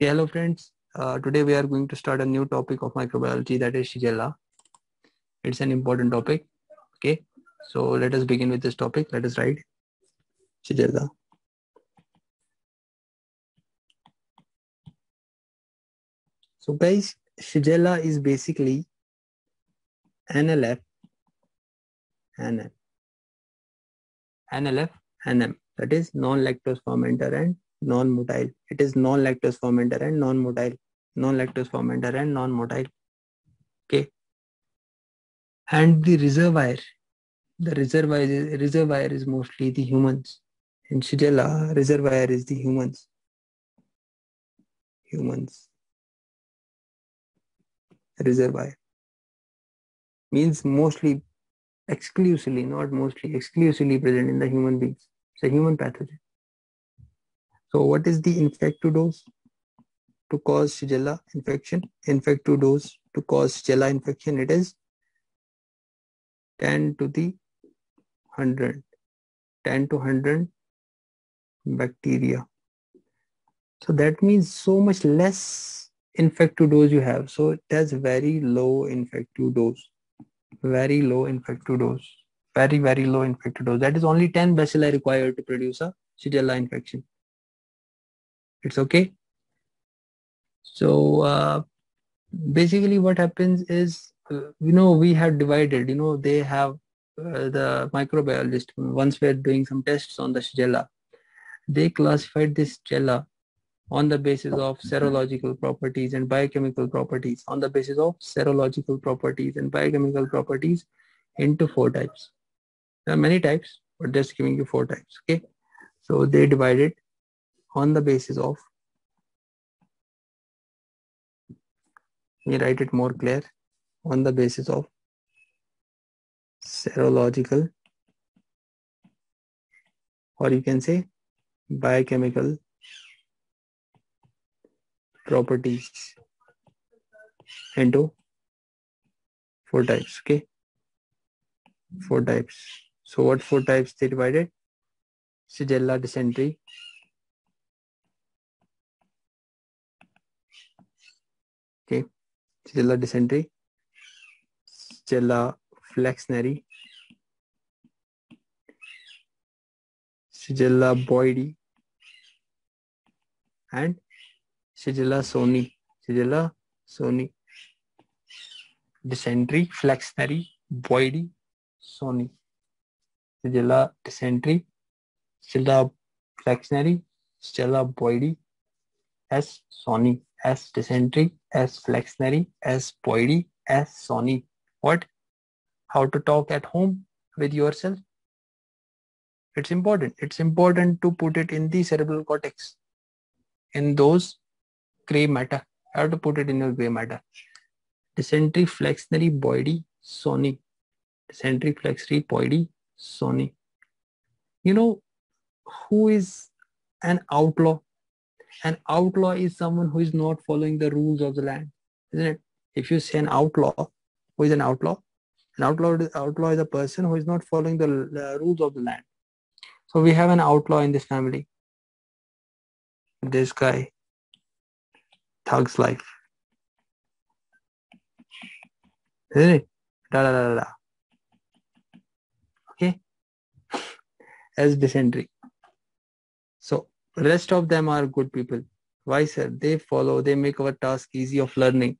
Hello friends. Uh, today we are going to start a new topic of microbiology that is Shigella. It's an important topic. Okay, so let us begin with this topic. Let us write Shigella. So guys, Shigella is basically NLF, NM, NLF, NM. That is non-lactose fermenter and non-motile. It is non-lactose fermenter and non-motile. Non-lactose fermenter and non-motile. Okay. And the reservoir, the reservoir is, reservoir is mostly the humans. In Shigella, reservoir is the humans. Humans. Reservoir means mostly, exclusively, not mostly, exclusively present in the human beings. It's a human pathogen. So what is the infective dose to cause Shigella infection? Infective dose to cause Shigella infection, it is 10 to the 100. 10 to 100 bacteria. So that means so much less infective dose you have. So it has very low infective dose. Very low infective dose. Very, very low infective dose. That is only 10 bacilli required to produce a Shigella infection it's okay. So uh, basically what happens is uh, you know we have divided you know they have uh, the microbiologist once we're doing some tests on the shigella they classified this shigella on the basis of serological properties and biochemical properties on the basis of serological properties and biochemical properties into four types. There are many types but just giving you four types okay? So they divided on the basis of me write it more clear on the basis of serological or you can say biochemical properties into four types okay? Four types. So what four types they divided? Shigella dysentery okay Shigella dysentery, Shigella flexneri, Shigella boydii, and Shigella sonnei. Shigella sonnei. Dysentery, flexneri, boydii, sonnei. Shigella dysentery, Shigella flexneri, Shigella boydii, S. sonnei. S. dysentery, S. flexneri, S. boydii, S. sonnei. What? How to talk at home with yourself? It's important. It's important to put it in the cerebral cortex, in those gray matter. How to put it in your gray matter? Dysentery, flexneri, boydii, sonnei. Dysentery, flexneri, boydii, sonnei. You know who is an outlaw an outlaw is someone who is not following the rules of the land isn't it? If you say an outlaw who is an outlaw? An outlaw outlaw is a person who is not following the, rules of the land. So we have an outlaw in this family. This guy thug's life. Isn't it? Da, da, da, da. okay? As dysentery rest of them are good people. Why sir? They follow they make our task easy of learning.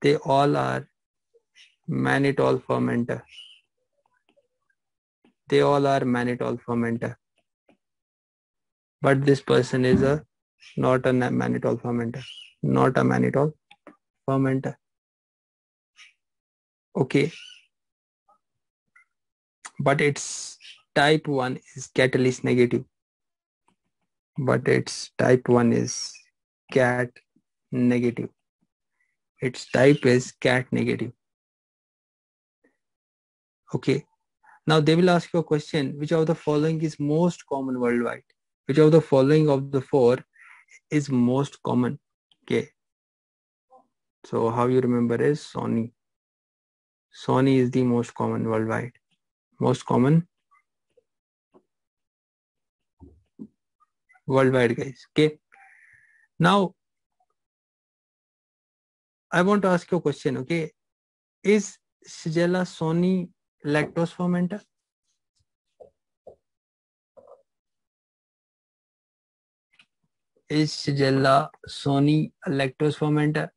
They all are mannitol fermenter. They all are mannitol fermenter. But this person is a not a mannitol fermenter. Not a mannitol fermenter. Okay. But its type 1 is catalyst negative but its type 1 is cat negative. Its type is cat negative. Okay. Now they will ask you a question, which of the following is most common worldwide? Which of the following of the four is most common? Okay. So how you remember is Sony. Sony is the most common worldwide. Most common worldwide guys okay Now, I want to ask you a question, okay? Is Shigella sony lactose fermenter? Is Shigella sony lactose fermenter?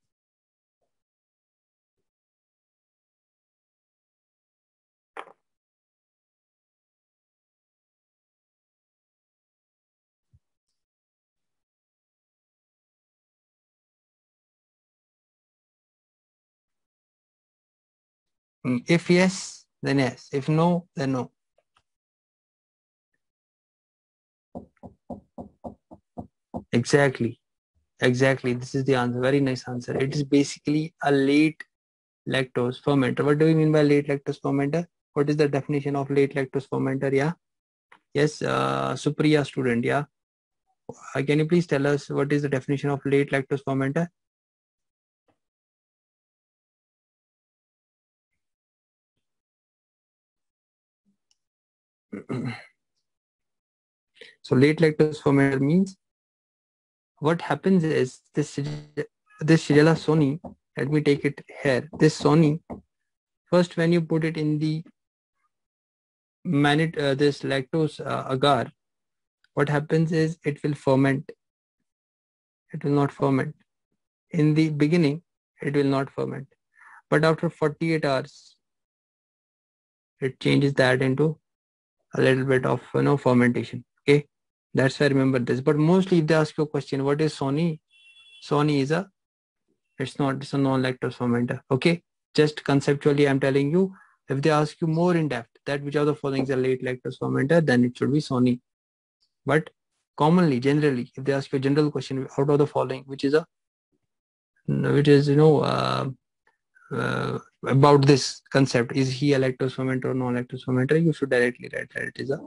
If yes, then yes. If no, then no. Exactly. Exactly. This is the answer. Very nice answer. It is basically a late lactose fermenter. What do we mean by late lactose fermenter? What is the definition of late lactose fermenter? Yeah. Yes, uh, Supriya student. Yeah. Uh, can you please tell us what is the definition of late lactose fermenter? so late lactose fermenter means what happens is this this Shigella soni, let me take it here. This soni, first when you put it in the manit, uh, this lactose uh, agar, what happens is it will ferment. It will not ferment. In the beginning, it will not ferment. But after 48 hours, it changes that into a little bit of you know fermentation okay? That's why I remember this. But mostly if they ask you a question what is sony? Sony is a it's not it's a non-lactose fermenter okay? Just conceptually i'm telling you if they ask you more in depth that which of the following is a late lactose fermenter then it should be sony. But commonly generally if they ask you a general question out of the following which is a which is you know uh, uh, about this concept. Is he a lactose fermenter or non-lactose fermenter you should directly write that. It is a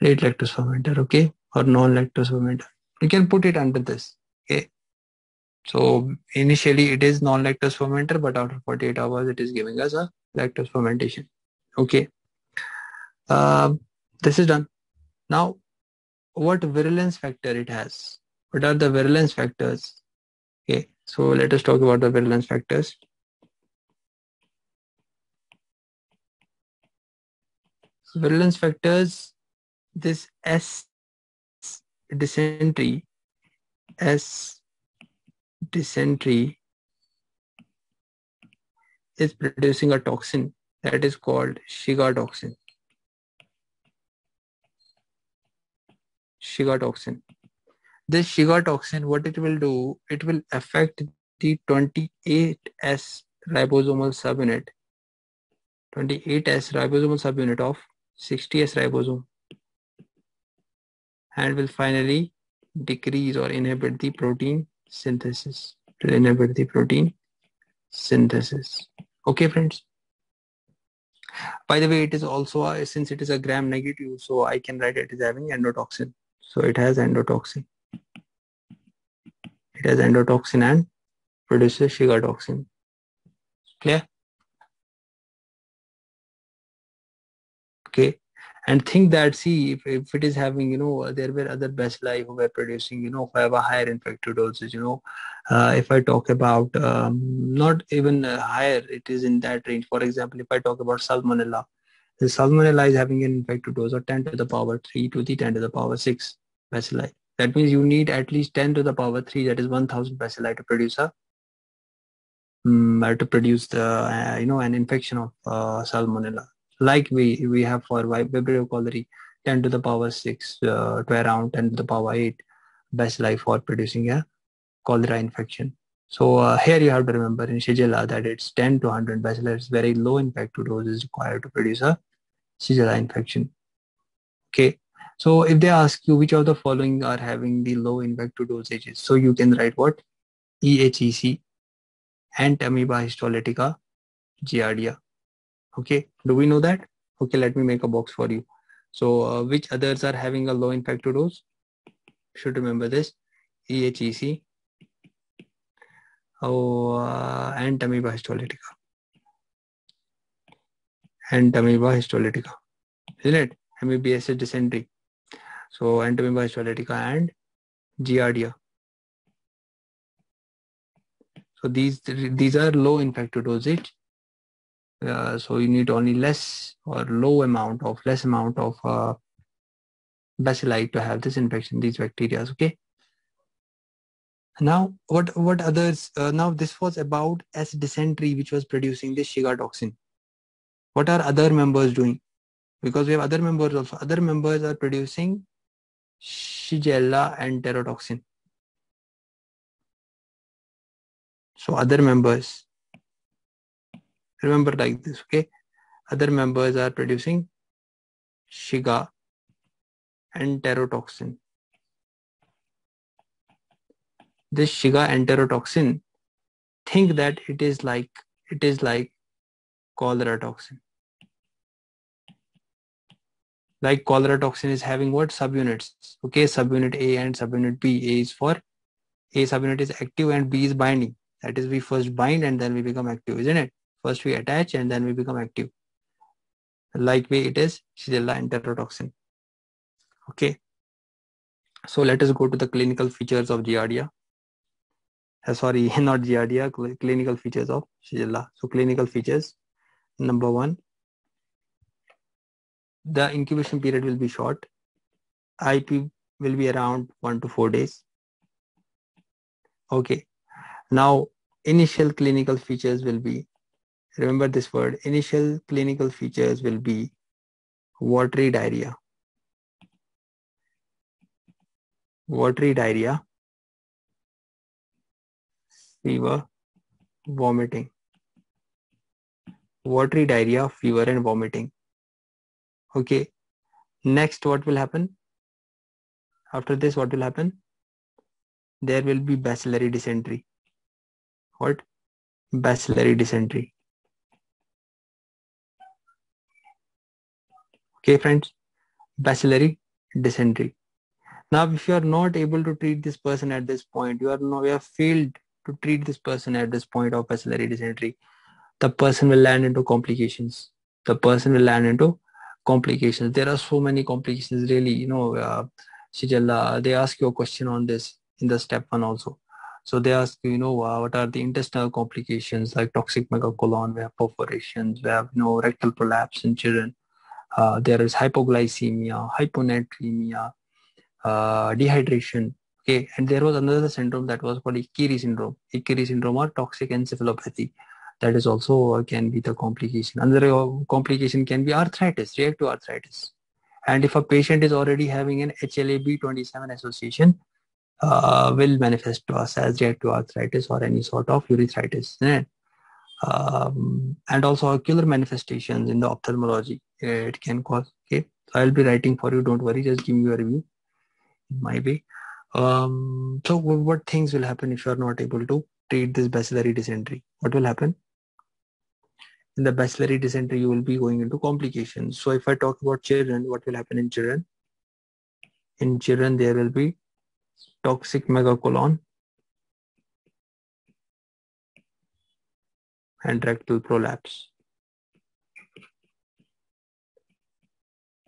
late lactose fermenter okay? Or non-lactose fermenter you can put it under this okay? So initially it is non-lactose fermenter but after 48 hours it is giving us a lactose fermentation okay? Uh, this is done. Now what virulence factor it has? What are the virulence factors? Okay so let us talk about the virulence factors. virulence factors, this S dysentery, S dysentery is producing a toxin that is called Shiga toxin. Shiga toxin this Shiga toxin, what it will do, it will affect the 28S ribosomal subunit, 28S ribosomal subunit of 60S ribosome and will finally decrease or inhibit the protein synthesis. To inhibit the protein synthesis. Okay, friends. By the way, it is also, a, since it is a gram negative, so I can write it as having endotoxin. So it has endotoxin. It has endotoxin and produces Shiga toxin. Clear? Okay. And think that see if, if it is having, you know, there were other bacilli who were producing, you know, who have a higher infective doses, you know, uh, if I talk about um, not even uh, higher, it is in that range. For example, if I talk about salmonella, the salmonella is having an infective dose of 10 to the power 3 to the 10 to the power 6 bacilli. That means you need at least 10 to the power 3, that is 1000 bacilli to produce a um, to produce the uh, you know an infection of uh, salmonella. Like we we have for Vibrio cholerae, 10 to the power 6 uh, to around 10 to the power 8 bacilli for producing a cholera infection. So uh, here you have to remember in Shigella that it's 10 to 100 bacilli. It's very low infective dose is required to produce a Shigella infection. Okay, so if they ask you which of the following are having the low infective dosages, so you can write what? EHEC, Entamoeba histolytica, Giardia. Okay, do we know that? Okay, let me make a box for you. So uh, which others are having a low infective dose? Should remember this. EHEC, oh, uh, Entamoeba histolytica. Entamoeba histolytica, isn't it? Amoebiasis dysentery. So entamoeba histolytica and giardia. So these these are low infective dosage. Uh, so you need only less or low amount of less amount of uh, bacilli to have this infection, these bacteria. Okay. Now, what what others? Uh, now this was about S dysentery, which was producing this Shiga toxin. What are other members doing? Because we have other members also. Other members are producing Shigella and enterotoxin. So other members, remember like this, okay? Other members are producing Shiga and enterotoxin. This Shiga and enterotoxin, think that it is like it is like cholera toxin. Like cholera toxin is having what subunits? Okay, subunit A and subunit B. A is for A subunit is active and B is binding. That is, we first bind and then we become active, isn't it? First we attach and then we become active. Like way it is Shigella enterotoxin. Okay. So let us go to the clinical features of Giardia. Uh, sorry, not Giardia, cl clinical features of Shigella. So clinical features. Number one, the incubation period will be short. IP will be around one to four days. Okay. Now, initial clinical features will be, remember this word, initial clinical features will be watery diarrhea. Watery diarrhea, fever, vomiting. Watery diarrhea, fever and vomiting. Okay. Next, what will happen? After this, what will happen? There will be bacillary dysentery what bacillary dysentery okay friends bacillary dysentery now if you are not able to treat this person at this point you are no you have failed to treat this person at this point of bacillary dysentery the person will land into complications the person will land into complications there are so many complications really you know uh, Shigella, they ask you a question on this in the step one also so they ask, you know, uh, what are the intestinal complications like toxic megacolon, we have perforations, we have, you know, rectal prolapse in children. Uh, there is hypoglycemia, hyponatremia, uh, dehydration. Okay, and there was another syndrome that was called Ikiri syndrome. Ikiri syndrome or toxic encephalopathy. That is also can be the complication. Another uh, complication can be arthritis, reactive arthritis. And if a patient is already having an HLA-B27 association, uh, will manifest to us as reactive arthritis or any sort of urethritis. Um, and also ocular manifestations in the ophthalmology it can cause. Okay, so I'll be writing for you. Don't worry, just give me your review in my way. Um, so what things will happen if you are not able to treat this bacillary dysentery? What will happen? In the bacillary dysentery, you will be going into complications. So if I talk about children, what will happen in children? In children, there will be toxic megacolon and rectal prolapse.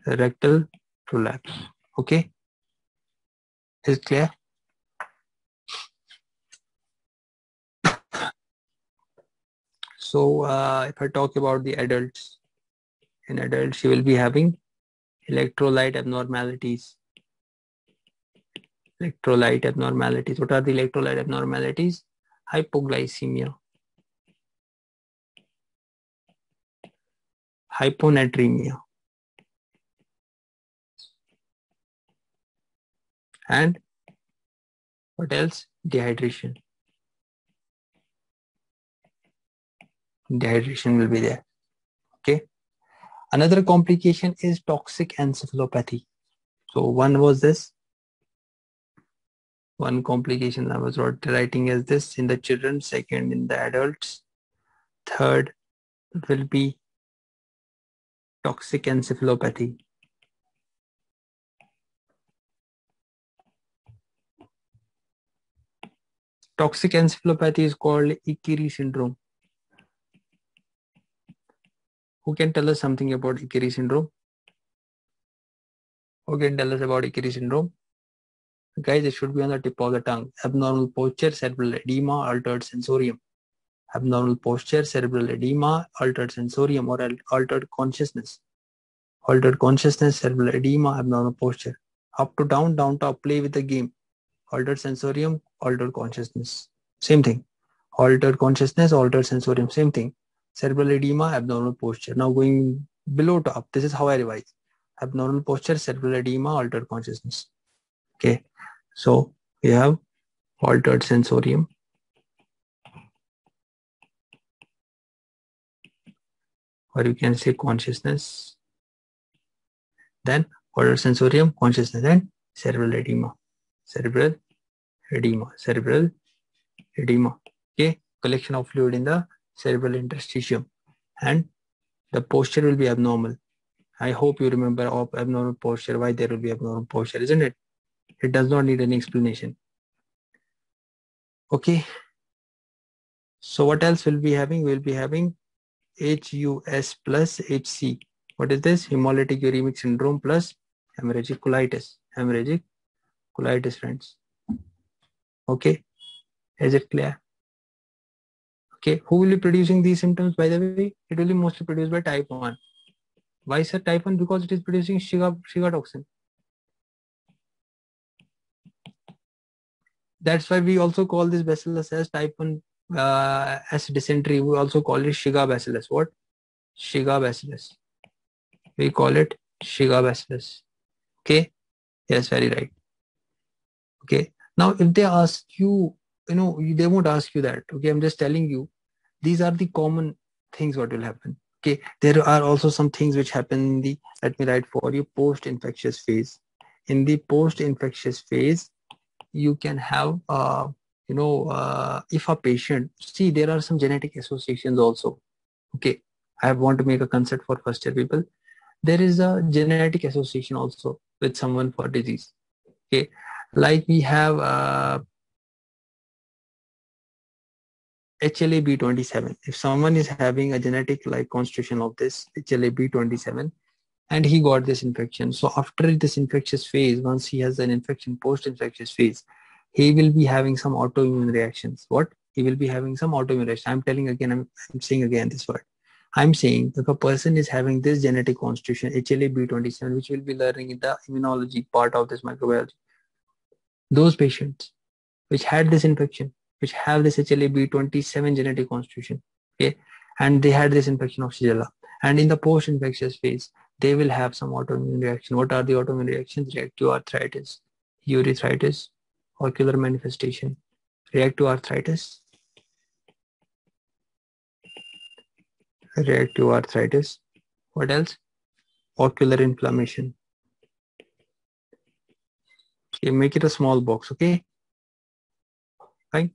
Rectal prolapse. Okay. Is it clear? So uh, if I talk about the adults, in adults you will be having electrolyte abnormalities electrolyte abnormalities. What are the electrolyte abnormalities? Hypoglycemia, hyponatremia, and what else? Dehydration. Dehydration will be there. Okay. Another complication is toxic encephalopathy. So one was this one complication I was writing is this in the children, second in the adults, third will be toxic encephalopathy. Toxic encephalopathy is called Ikiri syndrome. Who can tell us something about Ikiri syndrome? Who can tell us about Ikari syndrome. Guys, it should be on the tip of the tongue. Abnormal posture, cerebral edema, altered sensorium. Abnormal posture, cerebral edema, altered sensorium or altered consciousness. Altered consciousness, cerebral edema, abnormal posture. Up to down, down to up, play with the game. Altered sensorium, altered consciousness. Same thing. Altered consciousness, altered sensorium. Same thing. Cerebral edema, abnormal posture. Now going below to up. This is how I revise. Abnormal posture, cerebral edema, altered consciousness. Okay. So we have altered sensorium. Or you can say consciousness. Then altered sensorium, consciousness, and cerebral edema. Cerebral edema. Cerebral edema. Okay. Collection of fluid in the cerebral interstitium. And the posture will be abnormal. I hope you remember abnormal posture, why there will be abnormal posture, isn't it? It does not need any explanation. Okay. So what else will be having? We'll be having HUS plus HC. What is this? Hemolytic uremic syndrome plus hemorrhagic colitis. Hemorrhagic colitis, friends. Okay. Is it clear? Okay. Who will be producing these symptoms, by the way? It will be mostly produced by type 1. Why, is sir? Type 1? Because it is producing Shiga, Shiga toxin. That's why we also call this bacillus as type 1 uh, as dysentery. We also call it Shiga bacillus. What? Shiga bacillus. We call it Shiga bacillus. Okay. Yes, very right. Okay. Now, if they ask you, you know, they won't ask you that. Okay. I'm just telling you, these are the common things what will happen. Okay. There are also some things which happen in the, let me write for you, post-infectious phase. In the post-infectious phase, you can have uh, you know uh, if a patient see there are some genetic associations also okay i want to make a concept for first year people there is a genetic association also with someone for disease okay like we have uh, HLA-B27. If someone is having a genetic like constitution of this HLA-B27, and he got this infection. So after this infectious phase, once he has an infection post-infectious phase, he will be having some autoimmune reactions. What? He will be having some autoimmune reaction. I'm telling again, I'm, I'm saying again this word. I'm saying if a person is having this genetic constitution, HLA-B27, which we'll be learning in the immunology part of this microbiology, those patients which had this infection, which have this HLA-B27 genetic constitution, okay, and they had this infection of Shigella, and in the post-infectious phase, they will have some autoimmune reaction. What are the autoimmune reactions? Reactive arthritis, urethritis, ocular manifestation, reactive arthritis, reactive arthritis. What else? Ocular inflammation. Okay, make it a small box, okay? Right?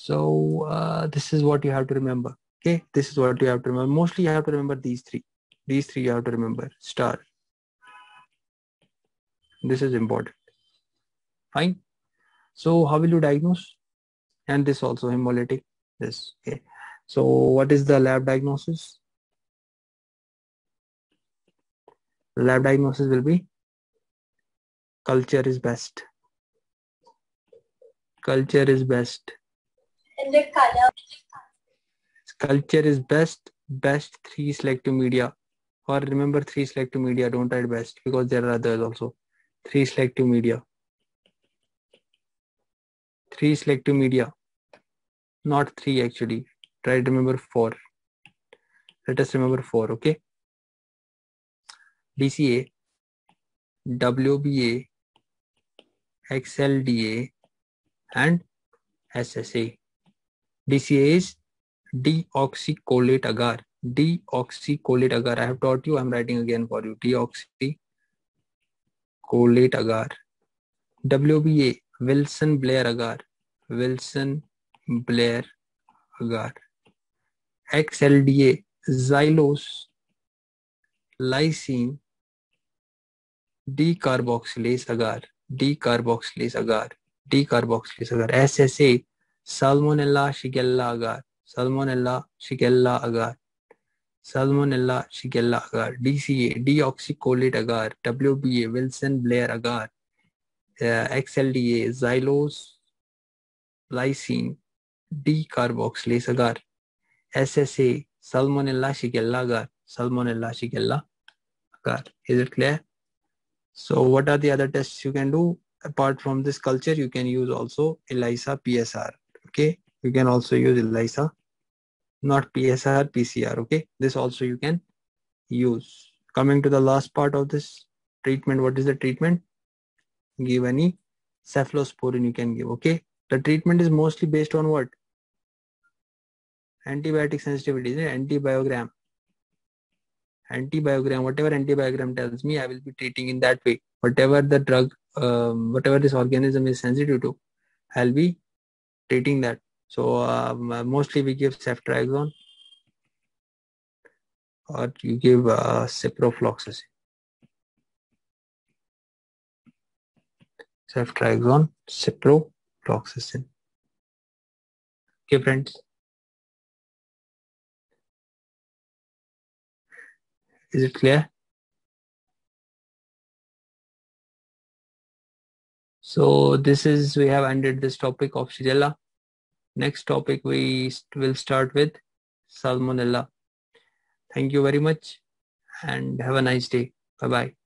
So uh, this is what you have to remember. Okay, this is what you have to remember. Mostly you have to remember these three. These three you have to remember. Star. This is important. Fine. So how will you diagnose? And this also hemolytic. This. Okay. So what is the lab diagnosis? Lab diagnosis will be culture is best. Culture is best. And the color. Culture is best best three selective media. Or remember three selective media don't write best because there are others also. Three selective media. Three selective media. Not three actually. Try to remember four. Let us remember four okay? Dca wba xlda and ssa dca is deoxycholate agar. Deoxycholate agar. I have taught you. I'm writing again for you. Deoxycholate agar. WBA Wilson Blair agar. Wilson Blair agar. XLDA xylose lysine decarboxylase agar. Decarboxylase agar. Decarboxylase agar. SSA Salmonella Shigella agar. Salmonella, Shigella agar. Salmonella Shigella agar, DCA, deoxycholate agar, WBA, Wilson Blair agar, uh, XLDA, xylose, lysine, D-carboxylase agar, SSA, Salmonella Shigella agar, Salmonella Shigella agar. Is it clear? So what are the other tests you can do? Apart from this culture, you can use also ELISA PSR. Okay, you can also use ELISA not PSR, PCR. Okay, this also you can use. Coming to the last part of this treatment, what is the treatment? Give any cephalosporin you can give. Okay, the treatment is mostly based on what? Antibiotic sensitivity, is antibiogram. Antibiogram, whatever antibiogram tells me, I will be treating in that way. Whatever the drug, um, whatever this organism is sensitive to, I'll be treating that. So um, uh, mostly we give ceftriaxone or you give uh, ciprofloxacin. Ceftriaxone, ciprofloxacin. Okay, friends. Is it clear? So this is, we have ended this topic of Shigella. Next topic we will start with Salmonella. Thank you very much and have a nice day. Bye bye.